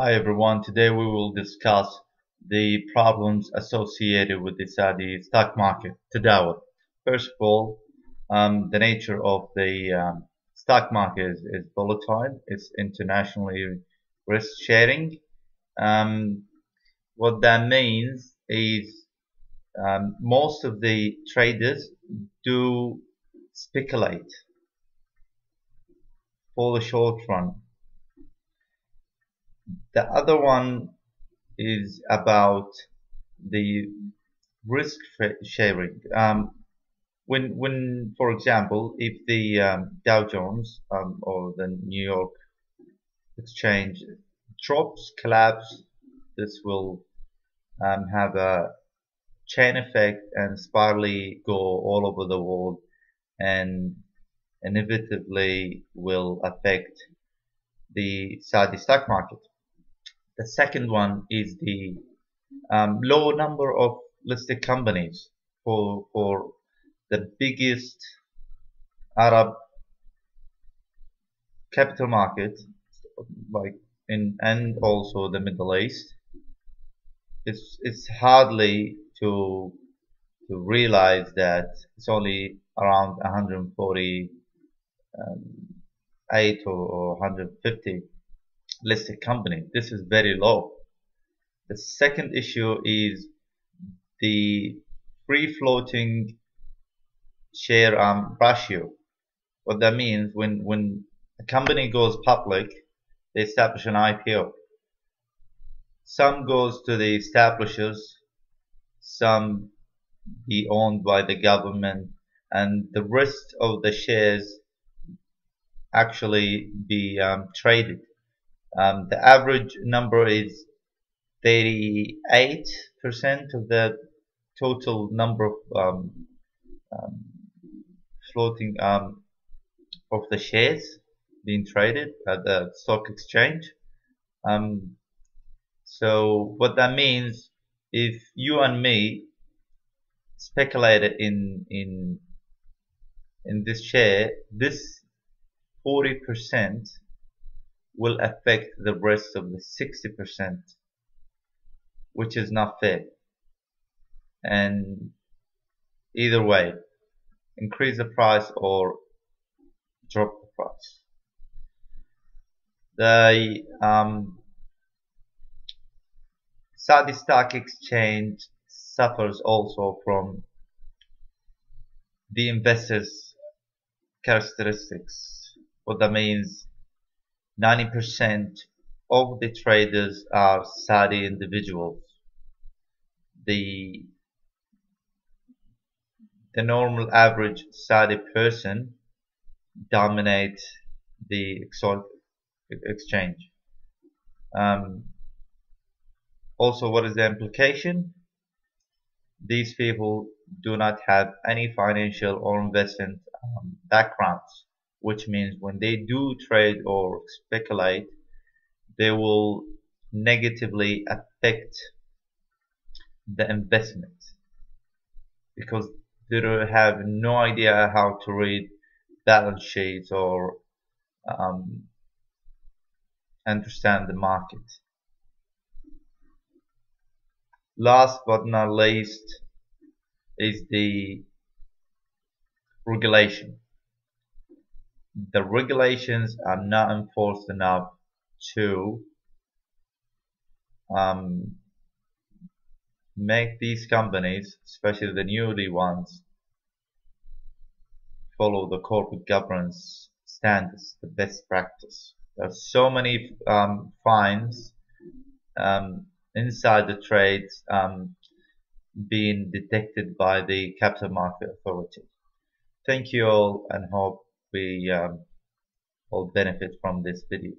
Hi everyone, today we will discuss the problems associated with the Saudi stock market, Tadawul. First of all, um, the nature of the um, stock market is, is, volatile, it's internationally risk sharing. Um, what that means is um, most of the traders do speculate for the short run the other one is about the risk sharing. Um, when, when, for example, if the um, Dow Jones um, or the New York Exchange drops, collapse, this will um, have a chain effect and spirally go all over the world and inevitably will affect the Saudi stock market. The second one is the um, low number of listed companies for for the biggest Arab capital market, like in and also the Middle East. It's it's hardly to to realize that it's only around 148 um, or 150 listed company. This is very low. The second issue is the free floating share um, ratio. What that means when when a company goes public, they establish an IPO. Some goes to the establishers, some be owned by the government, and the rest of the shares actually be um, traded. Um, the average number is 38% of the total number of um, um, floating um, of the shares being traded at the stock exchange. Um, so what that means, if you and me speculated in in in this share, this 40% will affect the rest of the 60% which is not fair. And either way increase the price or drop the price. The um, Saudi Stock Exchange suffers also from the investors characteristics what that means 90% of the traders are Saudi individuals. The the normal average Saudi person dominates the exchange. Um, also, what is the implication? These people do not have any financial or investment um, backgrounds which means when they do trade or speculate, they will negatively affect the investment because they have no idea how to read balance sheets or um, understand the market. Last but not least is the regulation the regulations are not enforced enough to um, make these companies, especially the newly ones, follow the corporate governance standards, the best practice. There are so many um, fines um, inside the trades um, being detected by the capital market authority. Thank you all and hope we um, all benefit from this video.